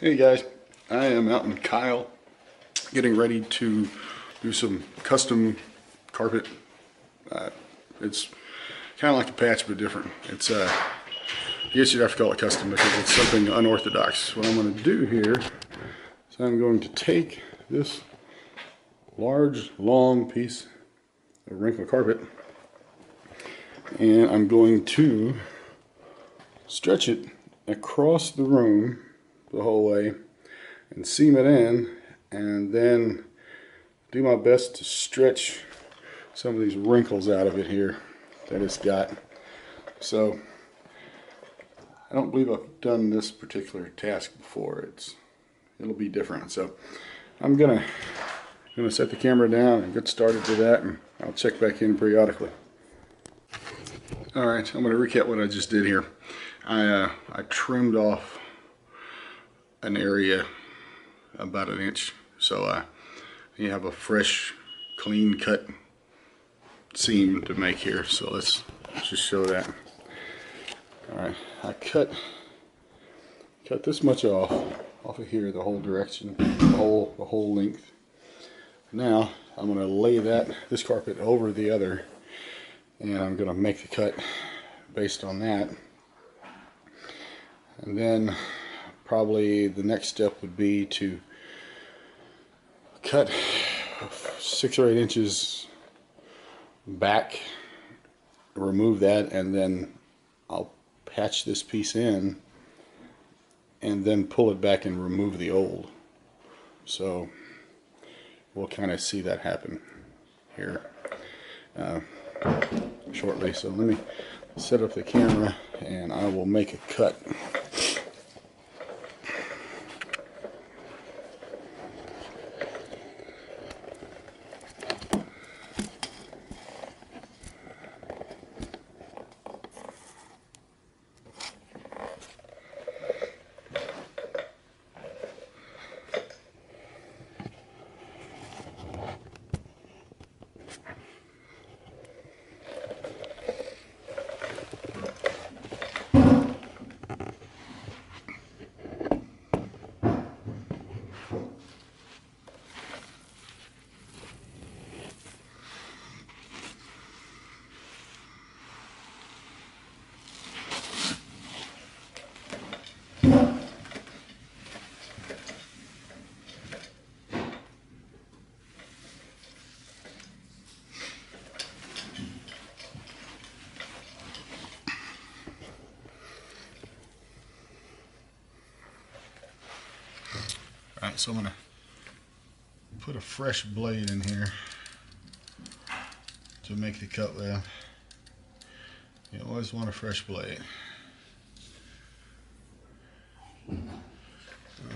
Hey guys, I am out in Kyle getting ready to do some custom carpet. Uh, it's kind of like a patch but different. It's uh, I guess you'd have to call it custom because it's something unorthodox. What I'm going to do here is I'm going to take this large long piece of wrinkled carpet and I'm going to stretch it across the room the whole way and seam it in and then do my best to stretch some of these wrinkles out of it here that it's got. So I don't believe I've done this particular task before. It's it'll be different. So I'm gonna gonna set the camera down and get started with that and I'll check back in periodically. All right, I'm gonna recap what I just did here. I uh, I trimmed off an area about an inch. So uh, you have a fresh, clean cut seam to make here. So let's, let's just show that. All right, I cut cut this much off off of here, the whole direction, the whole the whole length. Now I'm going to lay that this carpet over the other, and I'm going to make the cut based on that. And then probably the next step would be to cut six or eight inches back remove that and then I'll patch this piece in and then pull it back and remove the old. So we'll kind of see that happen here uh, shortly. So let me set up the camera and I will make a cut Alright, so I'm going to put a fresh blade in here to make the cut with. You always want a fresh blade. That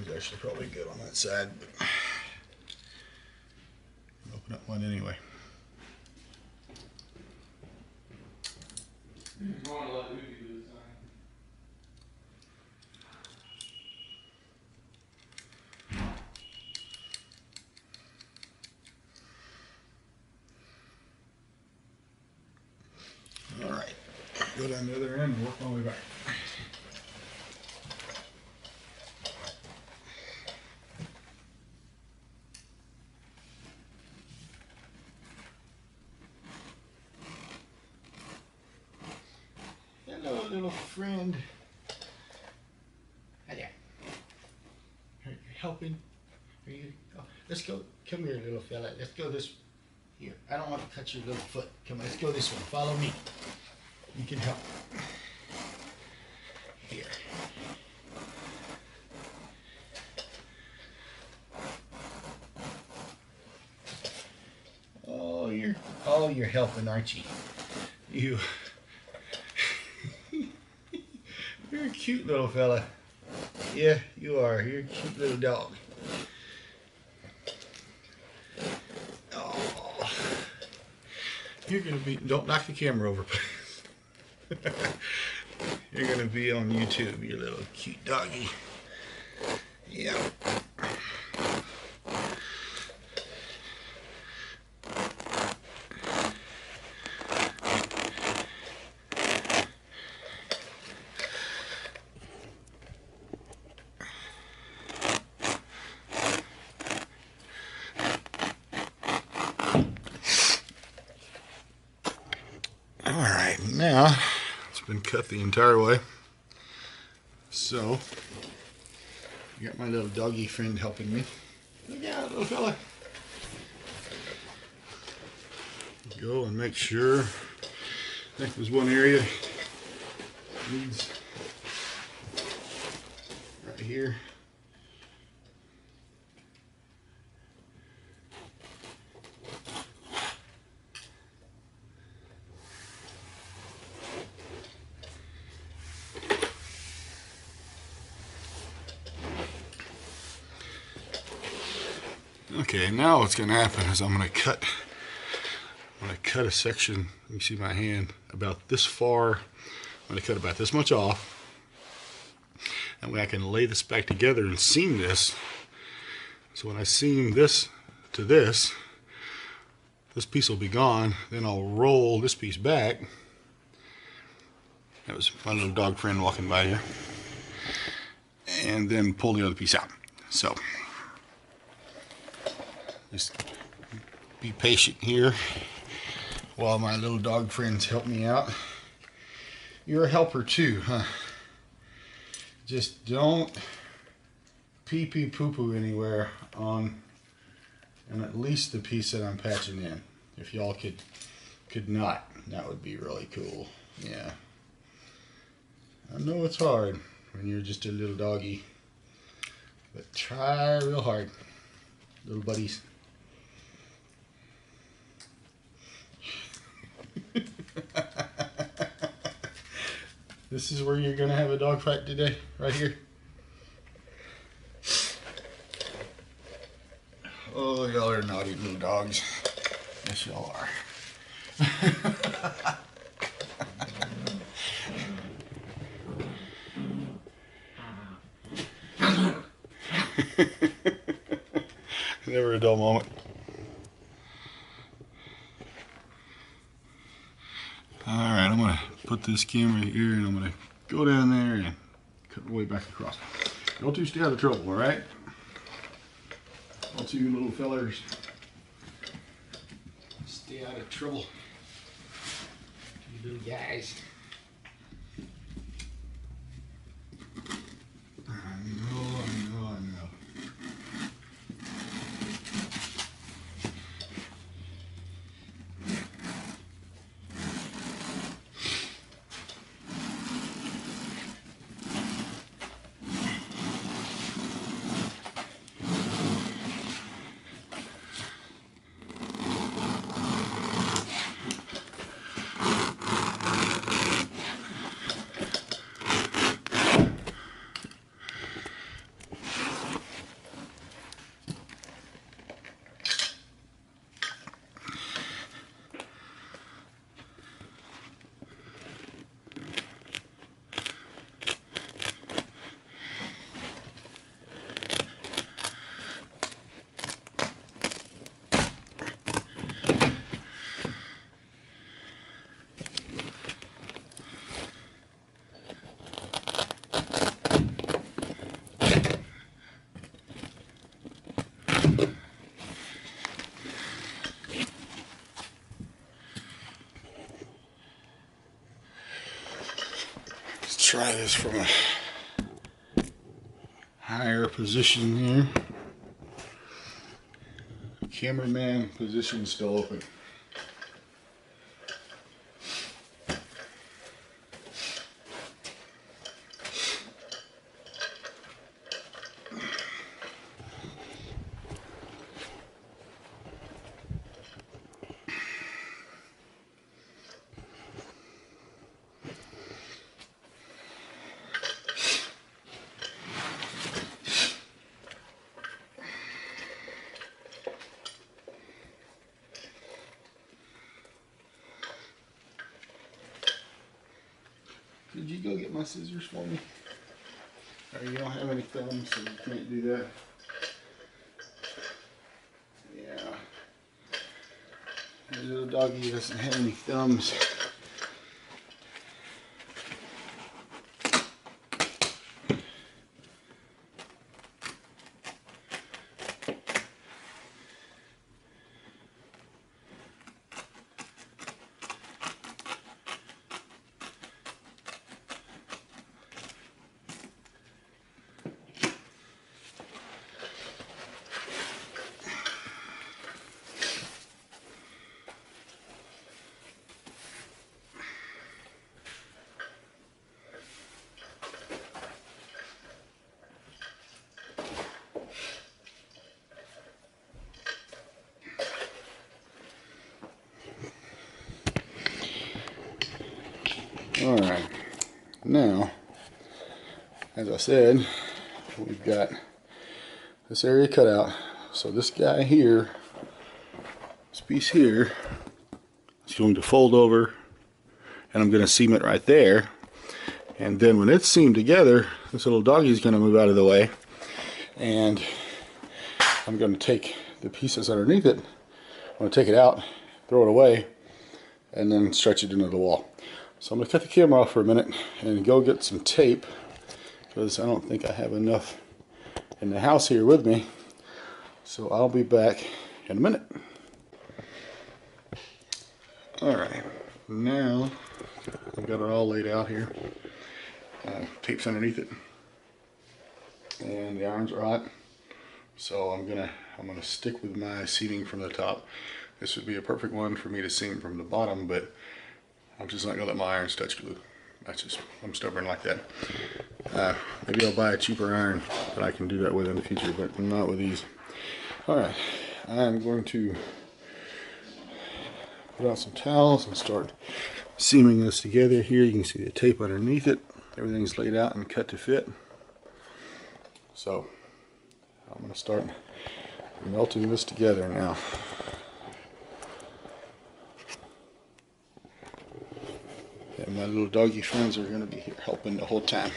was actually probably good on that side, but open up one anyway. All right, go down the other end and work my way back. Hello, little friend. Hi there. Are you helping? Are you? Oh, let's go. Come here, little fella. Let's go this. Here. I don't want to touch your little foot. Come on, let's go this way. Follow me. You can help. Here. Oh, you're oh you're helping, aren't you? You You're a cute little fella. Yeah, you are. You're a cute little dog. Oh. You're gonna be don't knock the camera over, please. You're gonna be on YouTube, you little cute doggy. Yeah. Now. It's been cut the entire way. So, I got my little doggy friend helping me. Look out, little fella. Go and make sure. I think there's one area needs right here. Okay, now what's going to happen is I'm going to cut I'm to cut a section, you see my hand, about this far. I'm to cut about this much off. And way I can lay this back together and seam this, so when I seam this to this, this piece will be gone. Then I'll roll this piece back. That was my little dog friend walking by here. And then pull the other piece out. So, just be patient here while my little dog friends help me out. You're a helper too, huh? Just don't pee pee poo poo anywhere on and at least the piece that I'm patching in. If y'all could could not, that would be really cool. Yeah. I know it's hard when you're just a little doggy. But try real hard, little buddies. This is where you're gonna have a dog fight today, right here. Oh, y'all are naughty little dogs. Yes, y'all are. Never a dull moment. All right, I'm gonna put this camera here and I'm gonna go down there and cut my way back across. Don't you stay out of trouble, all right? All you little fellers. Stay out of trouble. You little guys. I know, I know, I know. Let's try this from a higher position here. Cameraman position still open. Could you go get my scissors for me? Or you don't have any thumbs, so you can't do that. Yeah. Little doggy doesn't have any thumbs. Now, as I said, we've got this area cut out. So this guy here, this piece here, is going to fold over and I'm going to seam it right there. And then when it's seamed together, this little doggy is going to move out of the way. And I'm going to take the pieces underneath it, I'm going to take it out, throw it away, and then stretch it into the wall. So I'm going to cut the camera off for a minute and go get some tape because I don't think I have enough in the house here with me. So I'll be back in a minute. Alright, now I've got it all laid out here. Uh, tape's underneath it. And the irons are hot. So I'm gonna I'm gonna stick with my seaming from the top. This would be a perfect one for me to seam from the bottom, but I'm just not gonna let my irons touch glue. That's just I'm stubborn like that. Uh, maybe I'll buy a cheaper iron that I can do that with in the future, but not with these. All right, I'm going to put out some towels and start seaming this together here. You can see the tape underneath it. Everything's laid out and cut to fit. So I'm going to start melting this together now. And my little doggy friends are going to be here helping the whole time.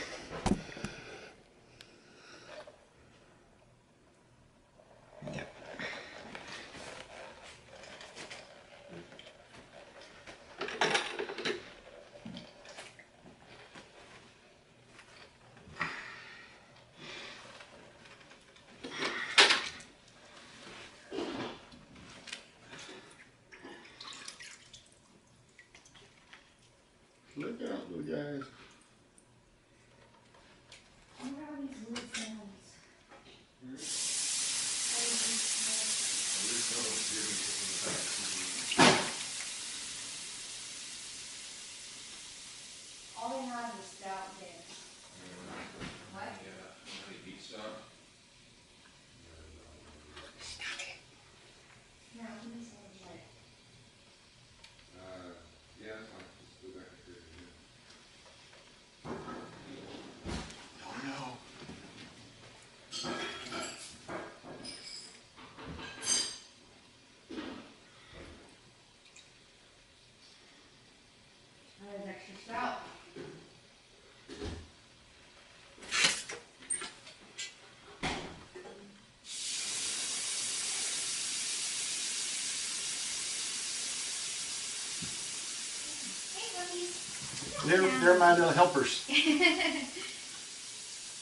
They're, they're my little helpers. Are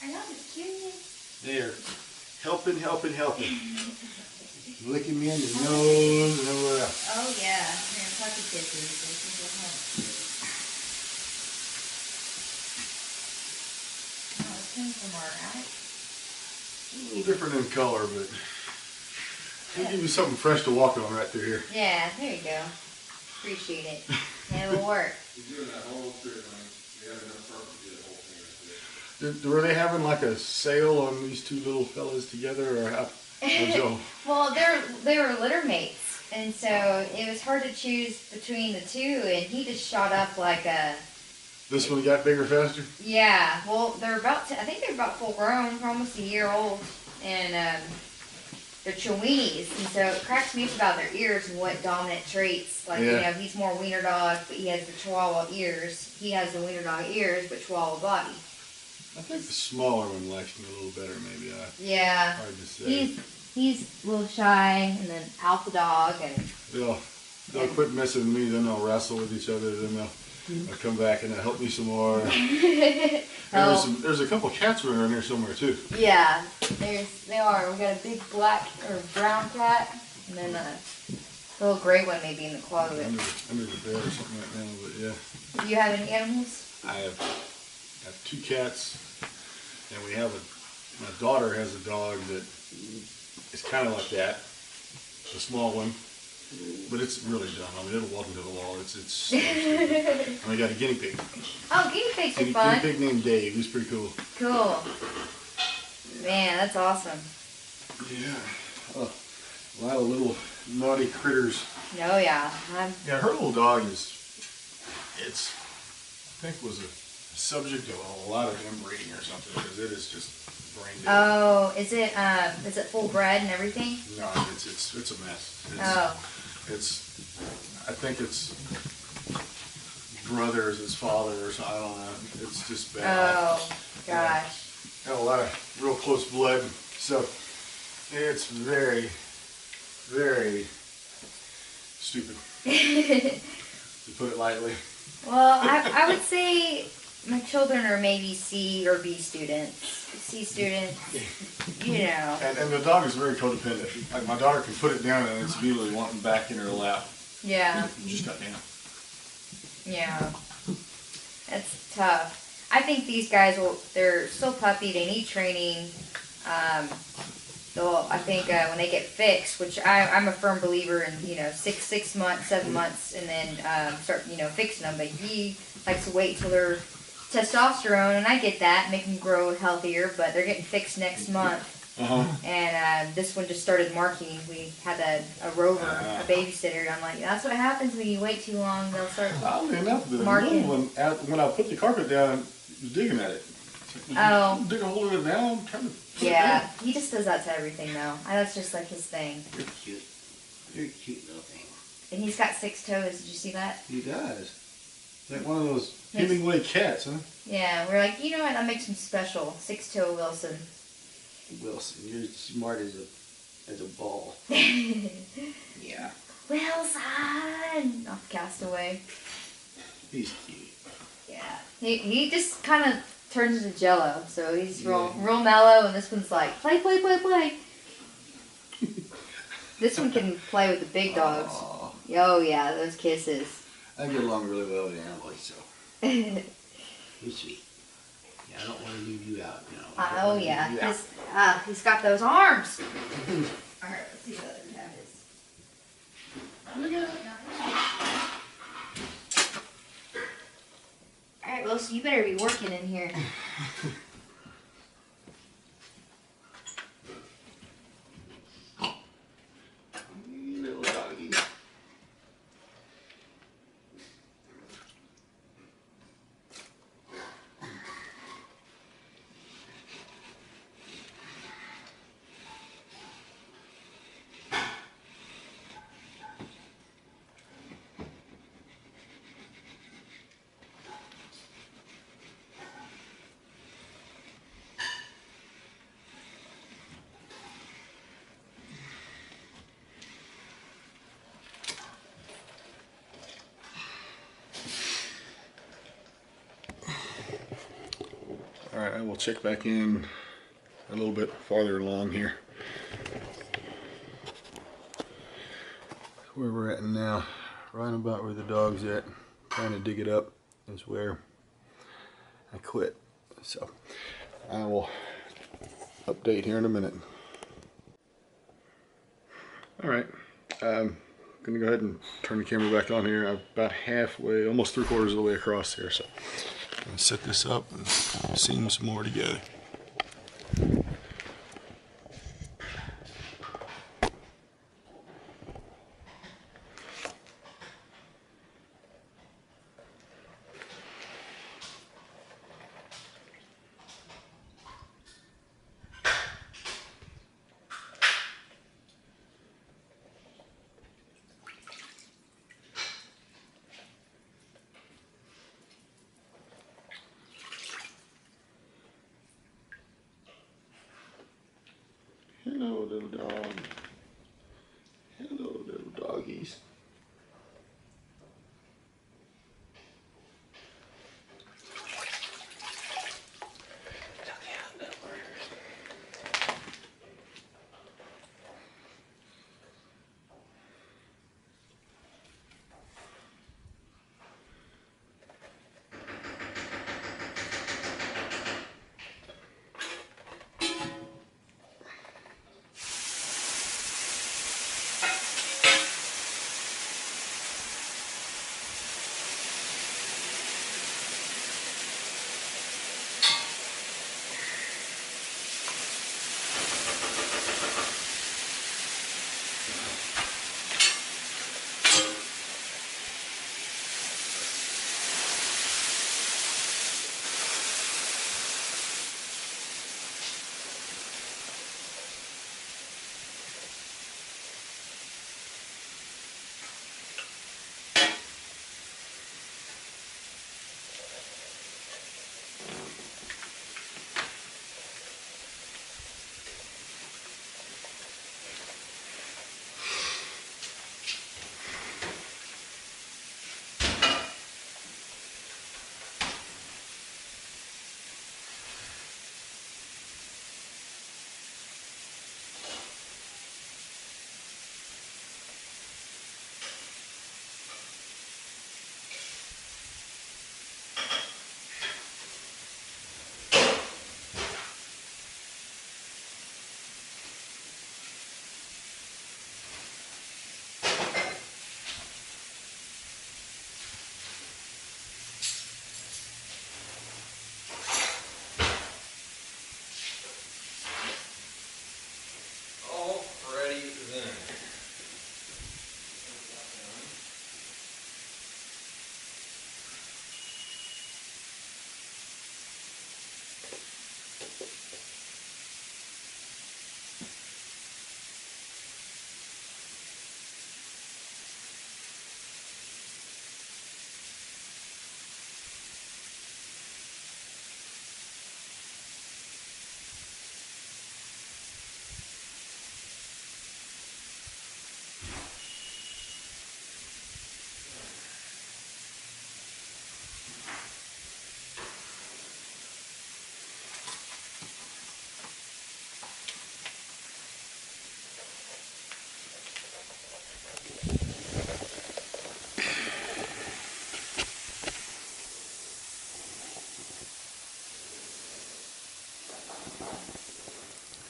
y'all the cutest? They're helping, helping, helping. Licking me in the nose and everywhere else. Oh, yeah. They're puppy kisses. They can go home. Oh, it's came from our attic. A little different in color, but we'll give you something fresh to walk on right through here. Yeah, there you go. Appreciate it. And it'll work. You're doing that whole trip, man. We have enough park to do the whole thing right Did, were they having like a sale on these two little fellas together, or how? Well, they're they were litter mates, and so it was hard to choose between the two. And he just shot up like a This one got bigger faster. yeah. Well, they're about to, I think they're about full grown, for almost a year old, and um, they're Chiweenies. And so it cracks me up about their ears and what dominant traits. Like you know, he's more wiener dog, but he has the Chihuahua ears. He has the wiener dog ears, but Chihuahua body. I think the smaller one likes me a little better, maybe. I, Yeah. hard to say. He's he's a little shy, and then alpha dog, and They'll they'll quit messing with me, then they'll wrestle with each other, then they'll, they'll come back and help me some more. There's Oh. some, there's a couple cats around here somewhere too. yeah, there's they are. We got a big black or brown cat, and then a little gray one maybe in the closet. Under the, under the bed or something right now, but yeah. Do you have any animals? I have, have two cats, and we have a. My daughter has a dog that is kind of like that, It's a small one, but it's really dumb. I mean, it'll walk into the wall. It's it's. so and I got a guinea pig. Oh, guinea pigs are Guinea, fun. guinea pig named Dave. He's pretty cool. Cool. Man, that's awesome. Yeah. Oh, a lot of little naughty critters. Oh yeah, I'm Yeah, her little dog is. It's. I think was a subject of a lot of inbreeding or something because it is just brain dead. Oh, is it um is it full bred and everything? no, it's it's it's a mess. It's, Oh. It's I think it's brothers, his fathers. I don't know. It's just bad. Oh gosh. Got a lot of real close blood, so it's very, very stupid. to put it lightly. Well, I, I would say my children are maybe C or B students. C students, you know. And, and the dog is very codependent. Like my daughter can put it down and it's immediately wanting back in her lap. Yeah, You just got down. yeah. That's tough. I think these guys will, they're still puppy, they need training. Um, they'll, I think uh, when they get fixed, which I, I'm a firm believer in, you know, six, six months, seven months, and then um, start, you know, fixing them. But he likes to wait till they're testosterone, and I get that, make them grow healthier, but they're getting fixed next month. Uh huh. And uh, this one just started marking. We had a, a rover, Ah. a babysitter. And I'm like, that's what happens when you wait too long. They'll start. Oddly enough, the Marking. one, when I put the carpet down, I was digging at it. Oh. Dig a hole in it now, I'm trying to put it Yeah, he just does that to everything though. That's just like his thing. You're cute. You're a cute little thing. And he's got six toes. Did you see that? He does. Like one of those Yes. Hemingway cats, huh? Yeah, we're like, you know what? That makes him special. Six toe Wilson. Wilson, you're smart as a as a ball. Yeah. Wilson off Castaway. He's cute. Yeah, he he just kind of turns into Jello. So he's real Yeah. real mellow, and this one's like play play play play. this one can play with the big dogs. Aw, Oh yeah, those kisses. I get along really well with animals, so he's sweet. Yeah, I don't want to leave you out, you know. Don't oh yeah, you his, uh, he's got those arms. All right, let's see what other tab is. Look at. All right, well, so you better be working in here. You little doggy. All right, I will check back in a little bit farther along here. Where we're at now, right about where the dog's at, trying to dig it up is where I quit. So I will update here in a minute. All right, I'm gonna go ahead and turn the camera back on here. I'm about halfway, almost three quarters of the way across here. So and set this up and seam some more together. Hello, little dog.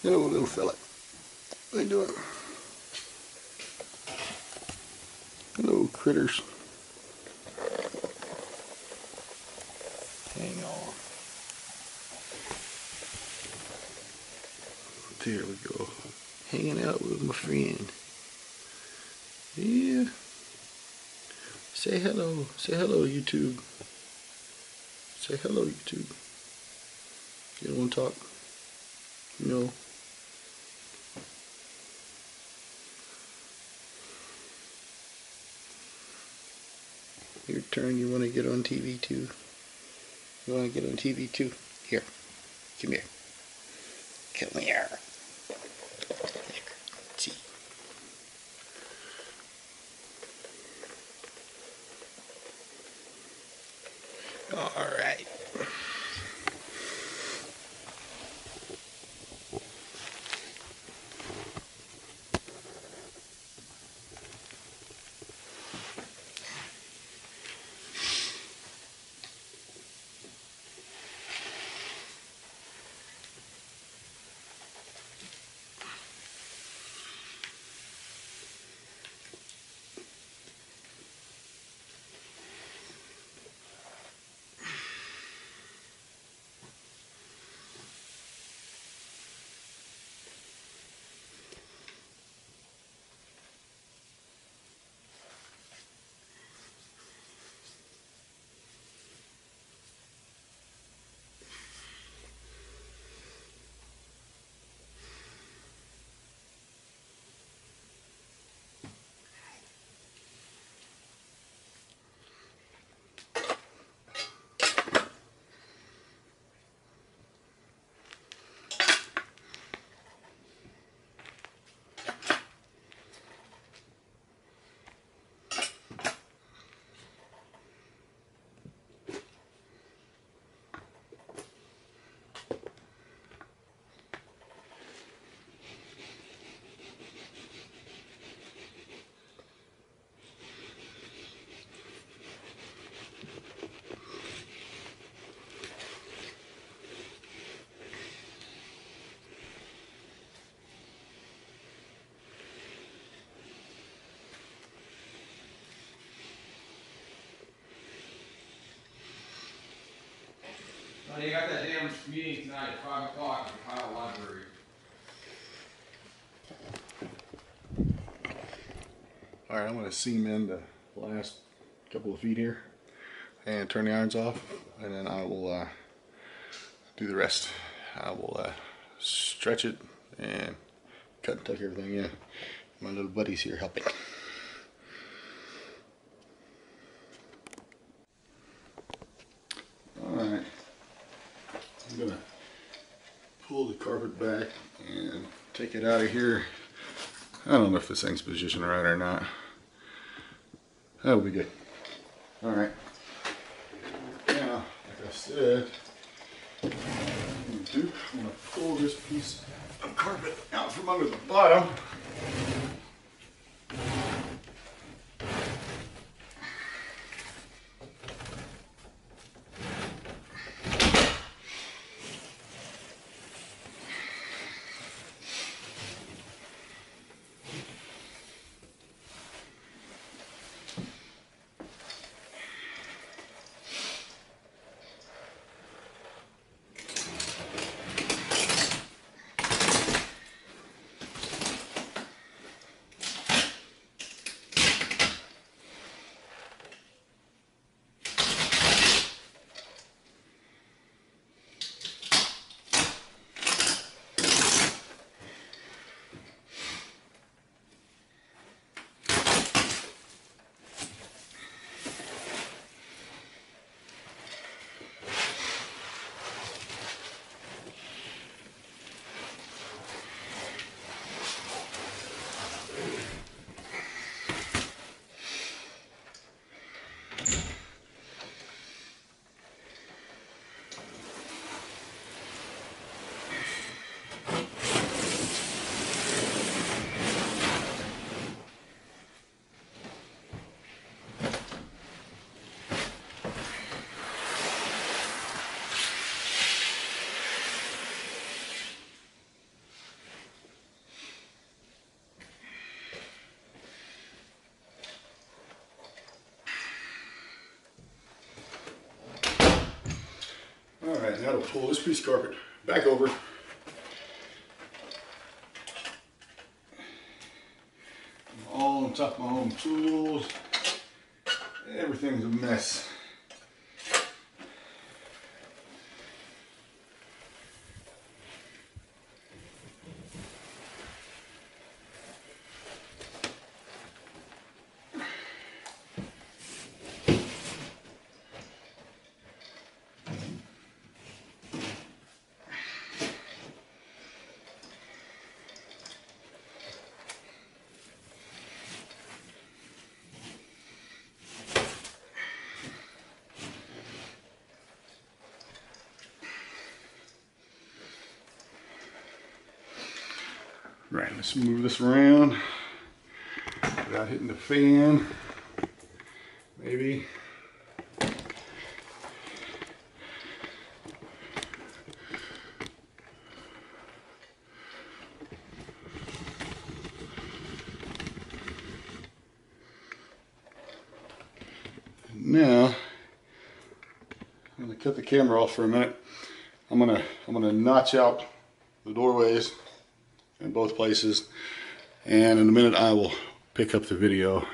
Hello, little fella. How you doing? Hello, critters. Hang on. There we go. Hanging out with my friend. Yeah. Say hello. Say hello, YouTube. Say hello, YouTube. You don't want to talk? No. Your turn. You want to get on TV too? You want to get on TV too? Here. Come here. Come here. All right. Oh, you got that damn meeting tonight at five o'clock at the Kyle Library. All right, I'm going to seam in the last couple of feet here and turn the irons off, and then I will uh, do the rest. I will uh, stretch it and cut and tuck everything in. My little buddy's here helping. All right, I'm gonna pull the carpet back and take it out of here. I don't know if this thing's positioned right or not. That'll be good. All right. Now, like I said, I'm gonna I'm gonna pull this piece of carpet out from under the bottom. Now to pull this piece of carpet back over. I'm all on top of my own tools. Everything's a mess. Right, let's move this around without hitting the fan. Maybe. Now, I'm gonna cut the camera off for a minute. I'm gonna I'm gonna notch out the doorways both places. And in a minute, I will pick up the video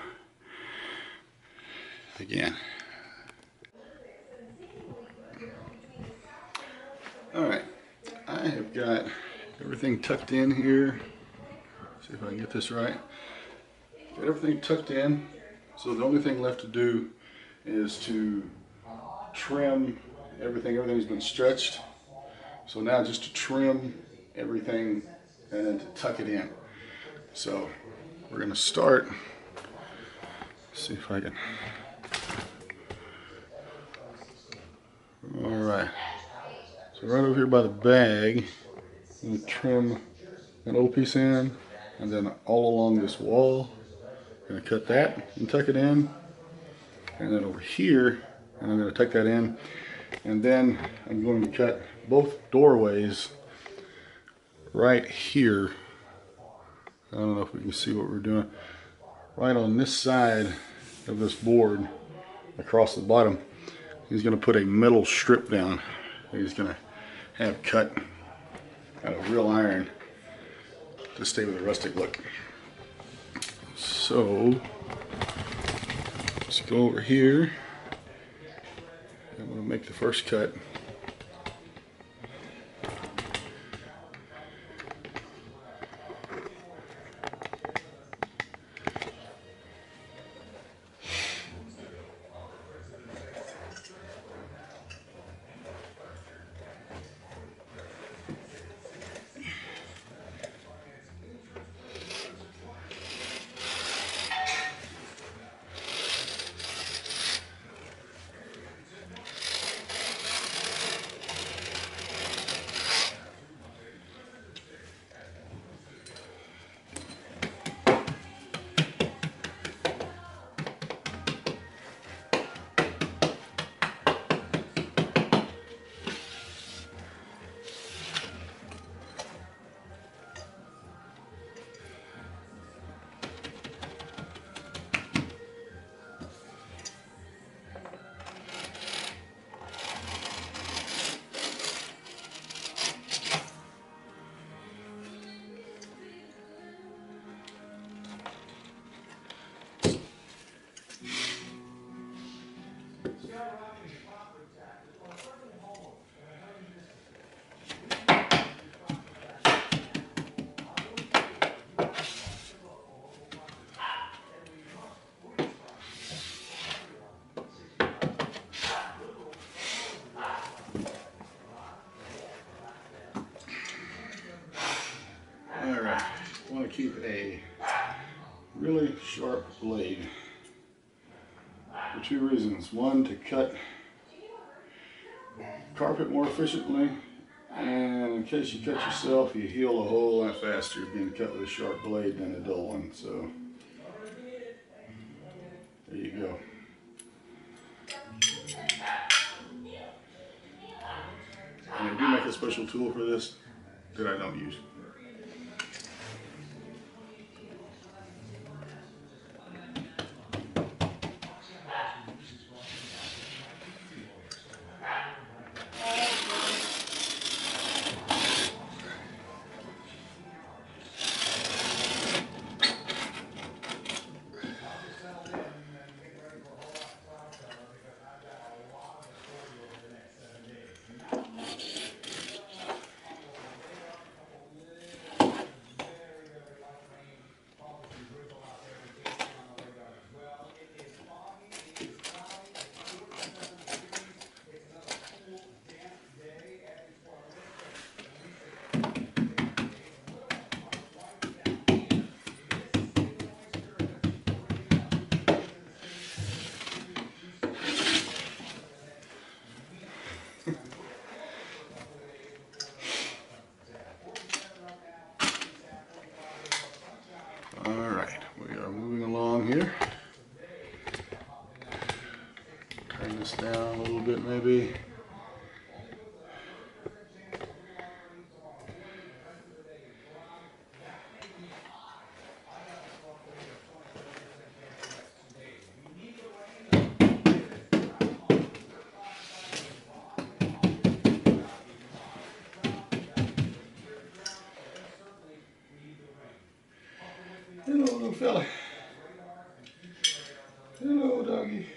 again. All right, I have got everything tucked in here. See if I can get this right. Got everything tucked in. So the only thing left to do is to trim everything. Everything's been stretched. So now just to trim everything and then to tuck it in. So we're gonna start, see if I can. All right, so right over here by the bag, I'm gonna trim an old piece in and then all along this wall, I'm gonna cut that and tuck it in. And then over here, and I'm gonna tuck that in. And then I'm going to cut both doorways right here. I don't know if we can see what we're doing. Right on this side of this board, across the bottom, he's going to put a metal strip down. He's going to have cut out of real iron to stay with a rustic look. So, let's go over here. I'm going to make the first cut. Really sharp blade for two reasons. One, to cut carpet more efficiently, and in case you cut yourself, you heal a whole lot faster being cut with a sharp blade than a dull one. So there you go. And I do make a special tool for this that I don't use. All right, we are moving along here. Turn this down a little bit, maybe. Hello, little fella. Hello, doggy.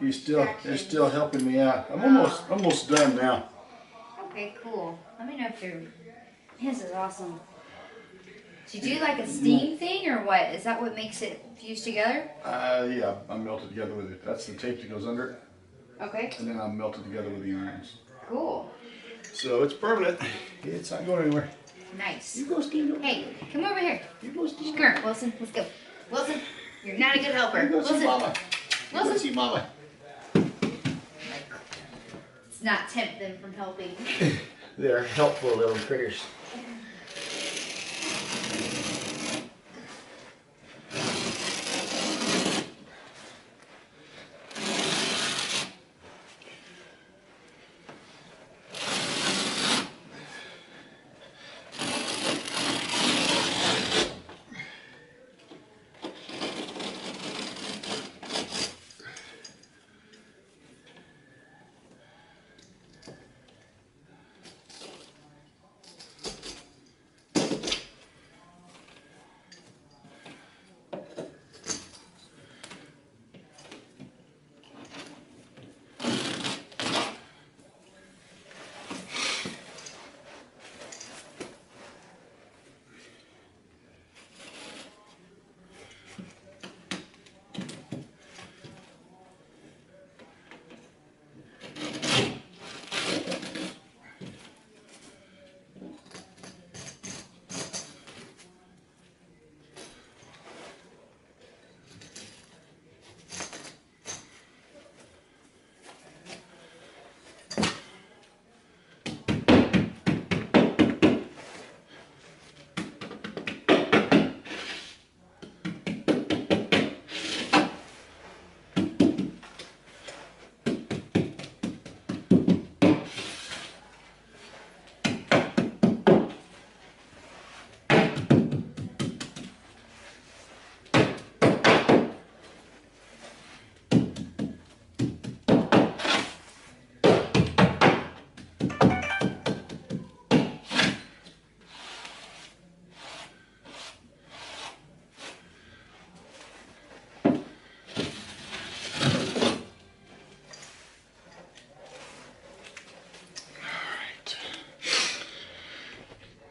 He's still, he's still helping me out. I'm almost, almost done now. Okay, cool. Let me know if you're. His is awesome. Did you do like a steam thing or what? Is that what makes it fuse together? Uh, yeah, I'm melted together with it. That's the tape that goes under it, Okay, and then I'm melted together with the irons. cool. So it's permanent. It's not going anywhere. Nice. You go, Steve. Hey, come over here. You go, Steve. Come here, Wilson. Let's go. Wilson, you're not a good helper. You go see Wilson, mama. You go Wilson. see mama. Let's not tempt them from helping. They're helpful little critters.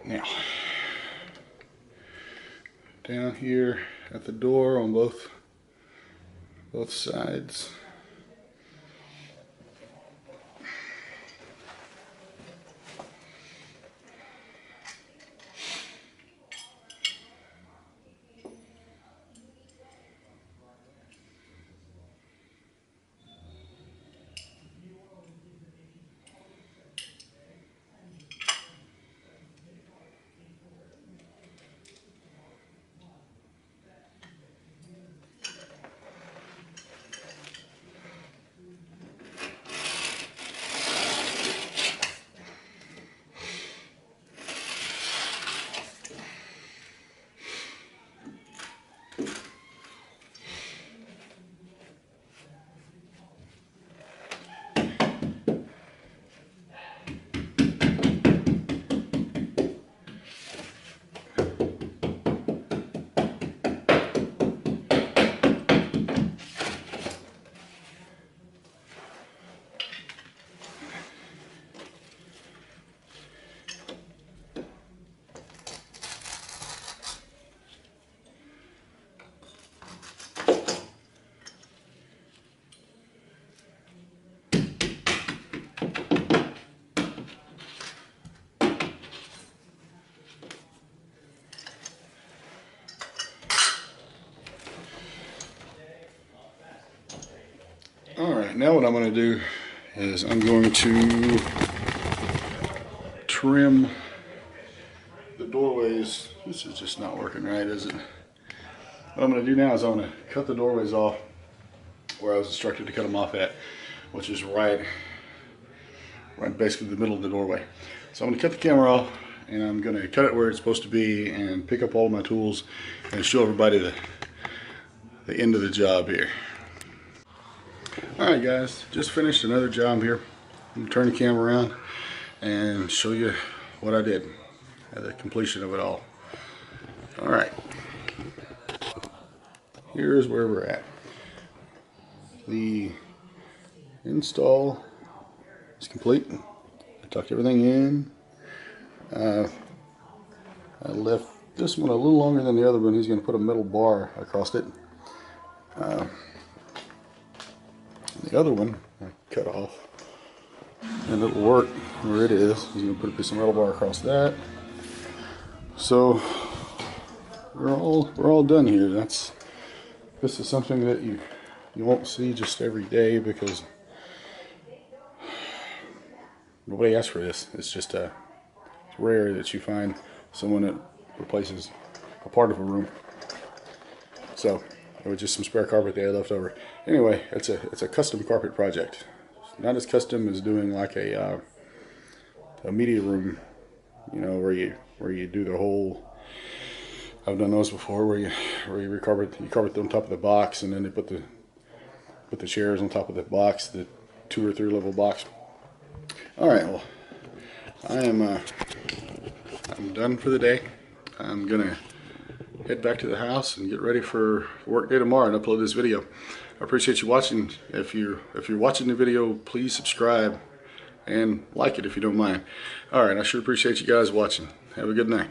Now, down here at the door on both both sides. Now what I'm going to do is I'm going to trim the doorways, this is just not working right, is it? What I'm gonna do now is I'm gonna cut the doorways off where I was instructed to cut them off at, which is right, right basically the middle of the doorway. So I'm gonna cut the camera off and I'm gonna cut it where it's supposed to be and pick up all my tools and show everybody the, the end of the job here. All right guys, just finished another job here. I'm gonna turn the camera around and show you what I did at the completion of it all. All right, here's where we're at. The install is complete. I tucked everything in. Uh, I left this one a little longer than the other one. He's going to put a metal bar across it. Uh, the other one I cut off and it'll work where it is. He's gonna put a piece of metal bar across that. So we're all we're all done here. That's this is something that you you won't see just every day because nobody asks for this. It's just uh, it's rare that you find someone that replaces a part of a room. So it was just some spare carpet they had left over. Anyway, it's a it's a custom carpet project. Not as custom as doing like a uh, a media room, you know, where you where you do the whole. I've done those before, where you where you recarpet you carpet on top of the box, and then they put the put the chairs on top of the box, the two or three level box. All right, well, I am uh, I'm done for the day. I'm gonna head back to the house and get ready for work day tomorrow and upload this video. I appreciate you watching. If you're if you're watching the video, please subscribe and like it if you don't mind. All right, I sure appreciate you guys watching. Have a good night.